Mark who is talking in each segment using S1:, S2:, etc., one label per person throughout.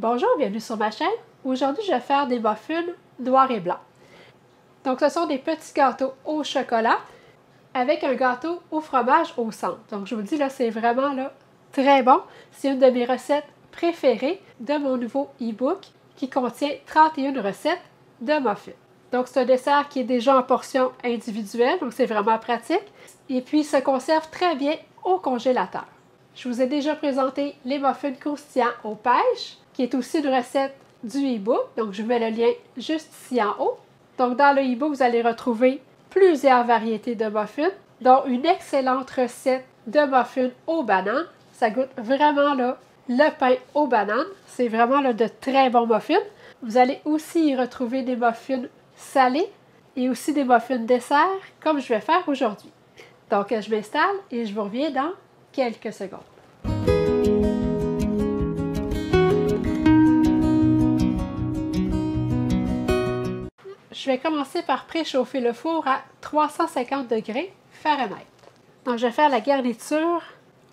S1: Bonjour, bienvenue sur ma chaîne. Aujourd'hui, je vais faire des muffins noirs et blancs. Donc, ce sont des petits gâteaux au chocolat avec un gâteau au fromage au centre. Donc, je vous dis, là, c'est vraiment là, très bon. C'est une de mes recettes préférées de mon nouveau e-book qui contient 31 recettes de muffins. Donc, c'est un dessert qui est déjà en portion individuelle, donc c'est vraiment pratique. Et puis, il se conserve très bien au congélateur. Je vous ai déjà présenté les muffins croustillants aux pêches, qui est aussi une recette du e-book. Donc, je mets le lien juste ici en haut. Donc, dans le e-book, vous allez retrouver plusieurs variétés de muffins, dont une excellente recette de muffins aux bananes. Ça goûte vraiment là, le pain aux bananes. C'est vraiment là, de très bons muffins. Vous allez aussi y retrouver des muffins salés et aussi des muffins dessert, comme je vais faire aujourd'hui. Donc, je m'installe et je vous reviens dans quelques secondes. Je vais commencer par préchauffer le four à 350 degrés Fahrenheit. Donc, je vais faire la garniture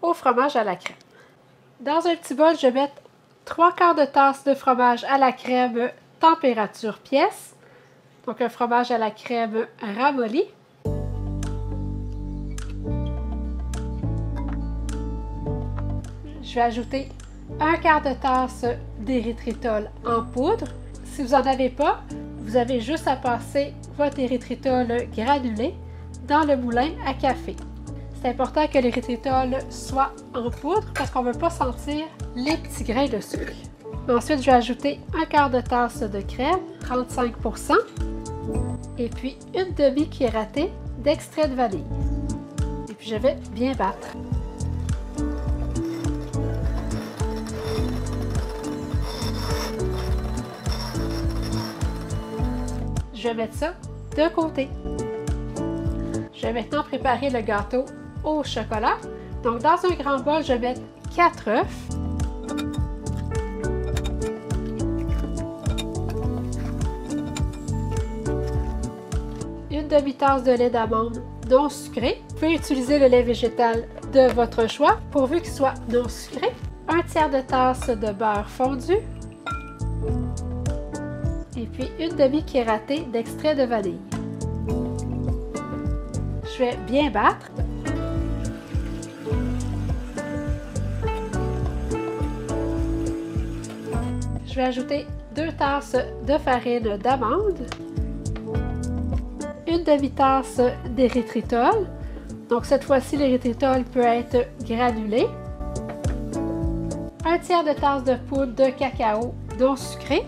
S1: au fromage à la crème. Dans un petit bol, je vais mettre 3 quarts de tasse de fromage à la crème température pièce. Donc, un fromage à la crème ramolli. Je vais ajouter un quart de tasse d'érythritol en poudre. Si vous n'en avez pas, vous avez juste à passer votre érythritol granulé dans le moulin à café. C'est important que l'érythritol soit en poudre parce qu'on ne veut pas sentir les petits grains de sucre. Ensuite, je vais ajouter un quart de tasse de crème, 35% et puis une demi-cuillère d'extrait de vanille. Et puis je vais bien battre. Je vais mettre ça de côté. Je vais maintenant préparer le gâteau au chocolat. Donc dans un grand bol, je vais mettre 4 œufs. Une demi-tasse de lait d'amande non sucré. Vous pouvez utiliser le lait végétal de votre choix pourvu qu'il soit non sucré. Un tiers de tasse de beurre fondu et puis une demi-cuillère d'extrait de vanille. Je vais bien battre. Je vais ajouter deux tasses de farine d'amande, une demi-tasse d'érythritol. Donc cette fois-ci, l'érythritol peut être granulé. Un tiers de tasse de poudre de cacao non sucré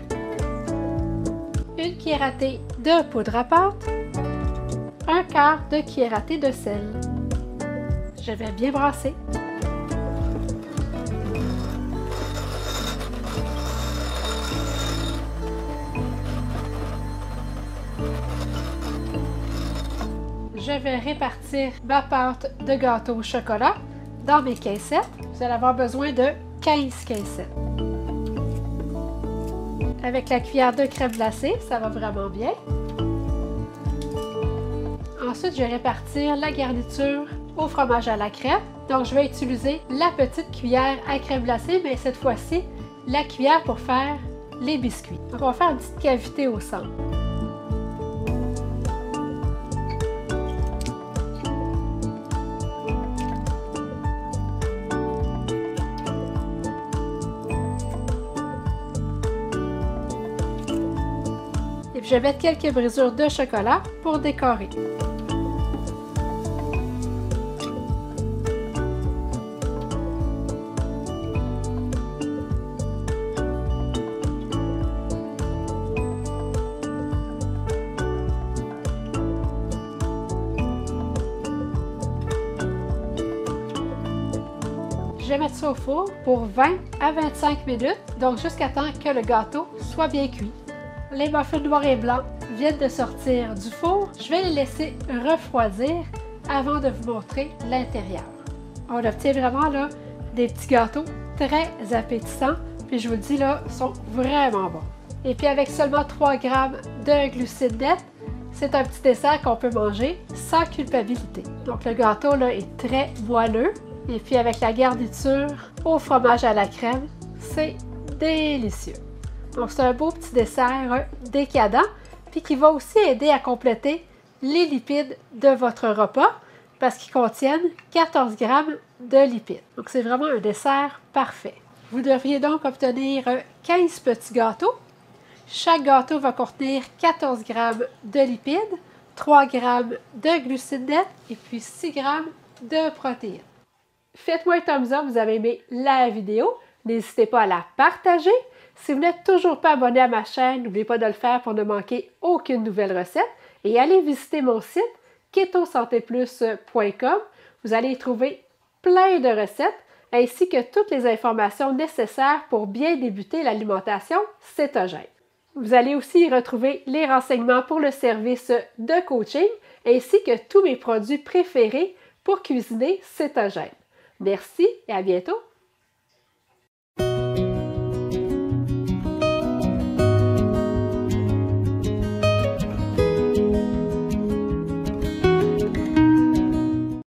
S1: une cuillère de poudre à pâte, un quart de cuillère de sel. Je vais bien brasser. Je vais répartir ma pâte de gâteau au chocolat dans mes caissettes. Vous allez avoir besoin de 15 caissettes. Avec la cuillère de crème glacée, ça va vraiment bien. Ensuite, je vais répartir la garniture au fromage à la crème. Donc, je vais utiliser la petite cuillère à crème glacée, mais cette fois-ci, la cuillère pour faire les biscuits. Donc, on va faire une petite cavité au centre. Je vais mettre quelques brisures de chocolat pour décorer. Je vais mettre ça au four pour 20 à 25 minutes, donc jusqu'à temps que le gâteau soit bien cuit. Les muffins noirs et blancs viennent de sortir du four. Je vais les laisser refroidir avant de vous montrer l'intérieur. On obtient vraiment des petits gâteaux très appétissants. Puis je vous le dis là, ils sont vraiment bons. Et puis avec seulement 3 grammes de glucides nets, c'est un petit dessert qu'on peut manger sans culpabilité. Donc le gâteau là est très moelleux. Et puis avec la garniture au fromage à la crème, c'est délicieux. Donc, c'est un beau petit dessert décadent, puis qui va aussi aider à compléter les lipides de votre repas parce qu'ils contiennent 14 grammes de lipides. Donc, c'est vraiment un dessert parfait. Vous devriez donc obtenir 15 petits gâteaux. Chaque gâteau va contenir 14 grammes de lipides, 3 grammes de glucides nets et puis 6 grammes de protéines. Faites-moi un thumbs up, vous avez aimé la vidéo. N'hésitez pas à la partager. Si vous n'êtes toujours pas abonné à ma chaîne, n'oubliez pas de le faire pour ne manquer aucune nouvelle recette. Et allez visiter mon site ketosantéplus.com. Vous allez y trouver plein de recettes ainsi que toutes les informations nécessaires pour bien débuter l'alimentation cétogène. Vous allez aussi y retrouver les renseignements pour le service de coaching ainsi que tous mes produits préférés pour cuisiner cétogène. Merci et à bientôt